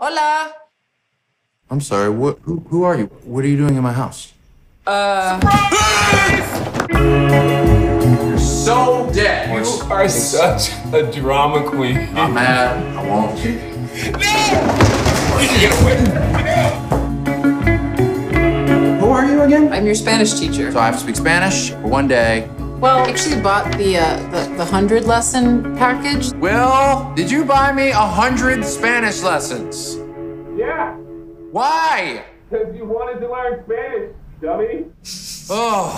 Hola. I'm sorry, what, who, who are you? What are you doing in my house? Uh. You're so dead. You are such a drama queen. I'm mad. I won't. Who are you again? I'm your Spanish teacher. So I have to speak Spanish for one day. Well, I actually bought the uh, the, the hundred lesson package. Will, did you buy me a hundred Spanish lessons? Yeah, Why? because you wanted to learn Spanish, dummy. Oh,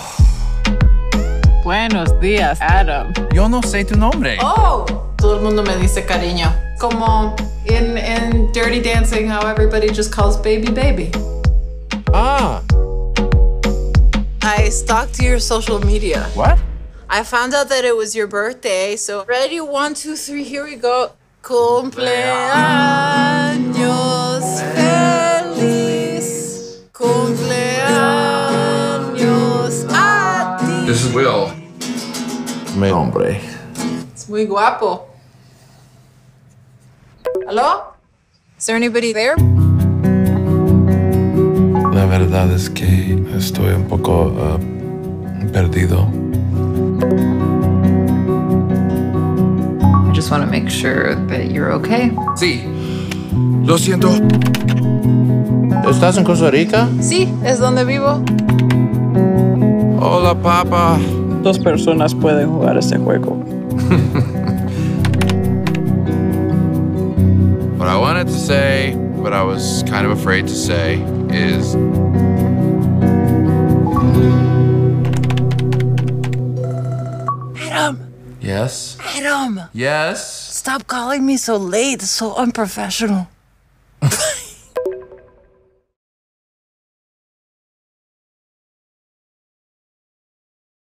Buenos días, Adam. yo no sé tu nombre. Oh, todo el mundo me dice cariño. Como in in Dirty Dancing, how everybody just calls baby baby. Ah, I stalked your social media. what? I found out that it was your birthday, so ready, one, two, three, here we go. Cumpleaños feliz. Cumpleaños a ti. This is Will. Mi nombre. It's muy guapo. Hello? Is there anybody there? La verdad es que estoy un poco ah, perdido. Want to make sure that you're okay. Sí. Lo siento. ¿Estás en Costa Rica? Sí, es donde vivo. Hola, papá. Dos personas pueden jugar este juego. What I wanted to say, but I was kind of afraid to say, is Adam, yes, Adam, yes. stop calling me so late. It's so unprofessional.